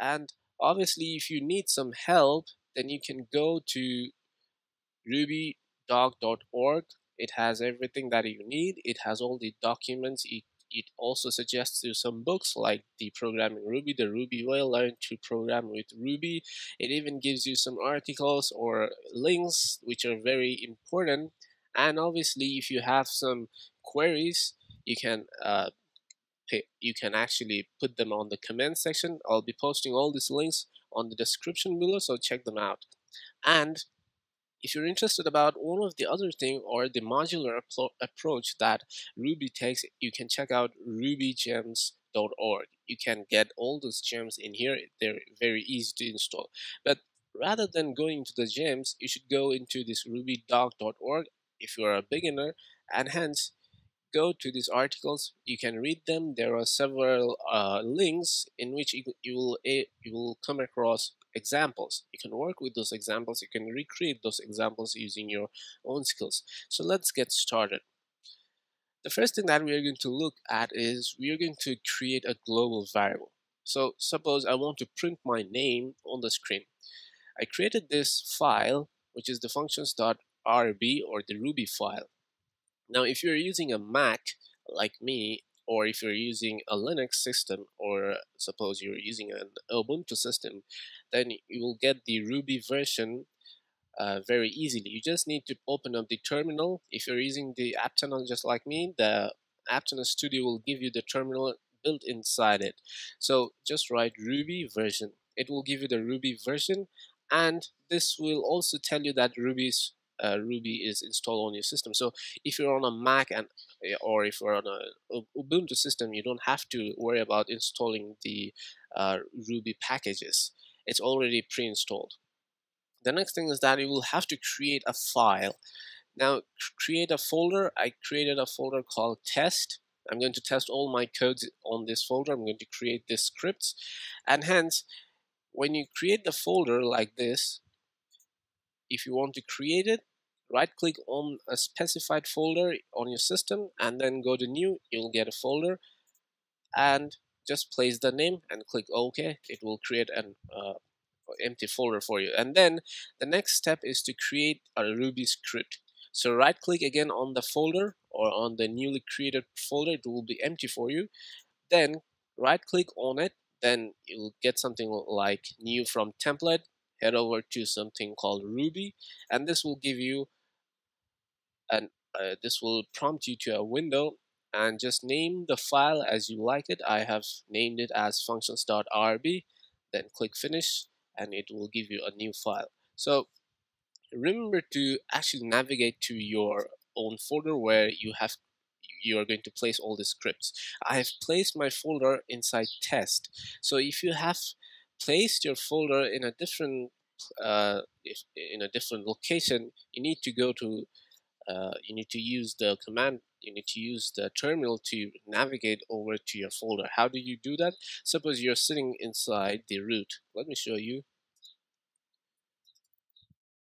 and obviously if you need some help then you can go to rubydoc.org it has everything that you need. It has all the documents. It, it also suggests you some books like the programming ruby the ruby way learn to program with ruby. It even gives you some articles or links which are very important. And obviously if you have some queries you can uh, you can actually put them on the comment section. I'll be posting all these links on the description below so check them out. And if you're interested about one of the other thing or the modular approach that Ruby takes you can check out rubygems.org you can get all those gems in here. They're very easy to install. But rather than going to the gems you should go into this rubydoc.org if you're a beginner and hence go to these articles you can read them. There are several uh, links in which you, you will you will come across examples. You can work with those examples you can recreate those examples using your own skills. So let's get started. The first thing that we are going to look at is we are going to create a global variable. So suppose I want to print my name on the screen. I created this file which is the functions.rb or the Ruby file now, if you're using a Mac like me, or if you're using a Linux system, or suppose you're using an Ubuntu system, then you will get the Ruby version uh, very easily. You just need to open up the terminal. If you're using the Aptana just like me, the Aptana studio will give you the terminal built inside it. So just write Ruby version. It will give you the Ruby version and this will also tell you that Ruby's uh, Ruby is installed on your system. So if you're on a Mac and eh, or if you're on a Ubuntu system, you don't have to worry about installing the uh, Ruby packages. It's already pre-installed. The next thing is that you will have to create a file. Now, create a folder. I created a folder called test. I'm going to test all my codes on this folder. I'm going to create this scripts. And hence, when you create the folder like this, if you want to create it right click on a specified folder on your system and then go to new you'll get a folder. And just place the name and click OK. It will create an uh, empty folder for you. And then the next step is to create a Ruby script. So right click again on the folder or on the newly created folder. It will be empty for you. Then right click on it. Then you'll get something like new from template. Head over to something called Ruby. And this will give you and uh, this will prompt you to a window and just name the file as you like it. I have named it as functions.rb then click finish and it will give you a new file. So remember to actually navigate to your own folder where you have you are going to place all the scripts. I have placed my folder inside test. So if you have placed your folder in a different uh, in a different location you need to go to uh, you need to use the command you need to use the terminal to navigate over to your folder. How do you do that? Suppose you're sitting inside the root. Let me show you